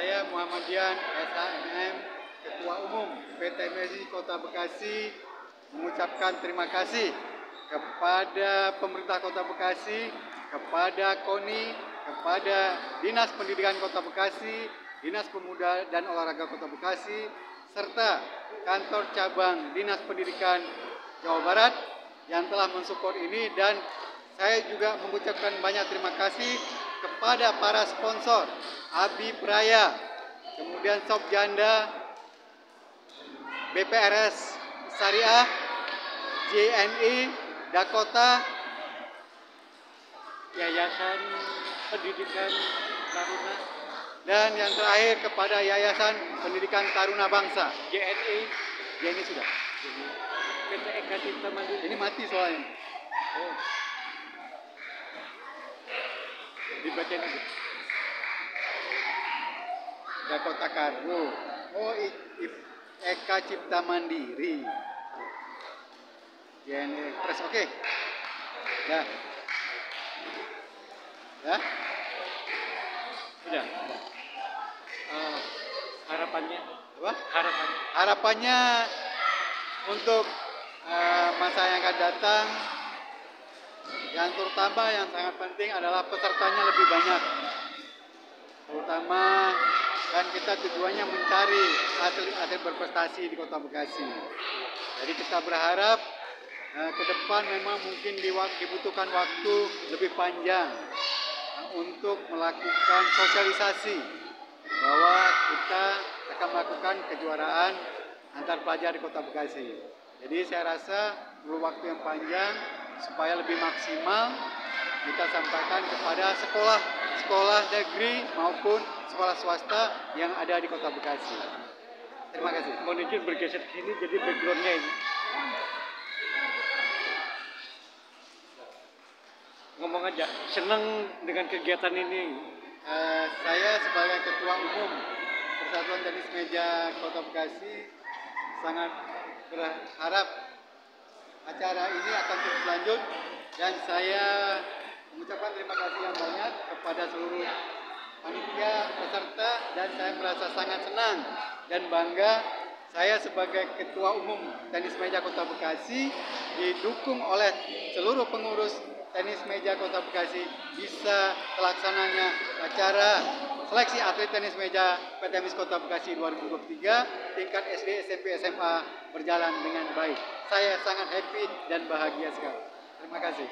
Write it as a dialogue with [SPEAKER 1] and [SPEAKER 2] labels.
[SPEAKER 1] Saya Muhammad Dian, SHMM, Ketua Umum PT MSI Kota Bekasi mengucapkan terima kasih kepada pemerintah Kota Bekasi, kepada KONI, kepada Dinas Pendidikan Kota Bekasi, Dinas Pemuda dan Olahraga Kota Bekasi, serta kantor cabang Dinas Pendidikan Jawa Barat yang telah mensupport ini dan saya juga mengucapkan banyak terima kasih kepada para sponsor Abi Praya, kemudian Sop Janda, BPRS Syariah, JNI, Dakota,
[SPEAKER 2] Yayasan Pendidikan Taruna
[SPEAKER 1] dan yang terakhir kepada Yayasan Pendidikan Taruna Bangsa.
[SPEAKER 2] JNI
[SPEAKER 1] JNI sudah.
[SPEAKER 2] PT Eka Cipta Mandiri.
[SPEAKER 1] Ini mati soalnya.
[SPEAKER 2] Dibaca lagi.
[SPEAKER 1] Dakota Kargo. Oh, I, I, Eka Cipta Mandiri. JNI Express. Oke. Ya. Ya.
[SPEAKER 2] Sudah. Eh, harapannya,
[SPEAKER 1] Apa?
[SPEAKER 2] harapannya.
[SPEAKER 1] Harapannya untuk eh, masa yang akan datang yang terutama yang sangat penting adalah pesertanya lebih banyak. Terutama kan kita tujuannya mencari atlet-atlet berprestasi di Kota Bekasi. Jadi kita berharap eh, ke depan memang mungkin dibutuhkan waktu lebih panjang eh, untuk melakukan sosialisasi bahwa kita akan melakukan kejuaraan antar pelajar di Kota Bekasi. Jadi saya rasa perlu waktu yang panjang supaya lebih maksimal kita sampaikan kepada sekolah sekolah negeri maupun sekolah swasta yang ada di Kota Bekasi. Terima kasih.
[SPEAKER 2] Mohon izin bergeser sini jadi backgroundnya ini. Ngomong aja, senang dengan kegiatan ini.
[SPEAKER 1] Eh, saya sebagai Ketua Umum Persatuan Tenis Meja Kota Bekasi sangat berharap acara ini akan terus lanjut dan saya mengucapkan terima kasih yang banyak kepada seluruh panitia peserta dan saya merasa sangat senang dan bangga. Saya sebagai Ketua Umum Tenis Meja Kota Bekasi didukung oleh seluruh pengurus tenis meja Kota Bekasi bisa terlaksananya acara seleksi atlet tenis meja PTMIS Kota Bekasi 2023 tingkat SD, SMP, SMA berjalan dengan baik. Saya sangat happy dan bahagia sekali. Terima kasih.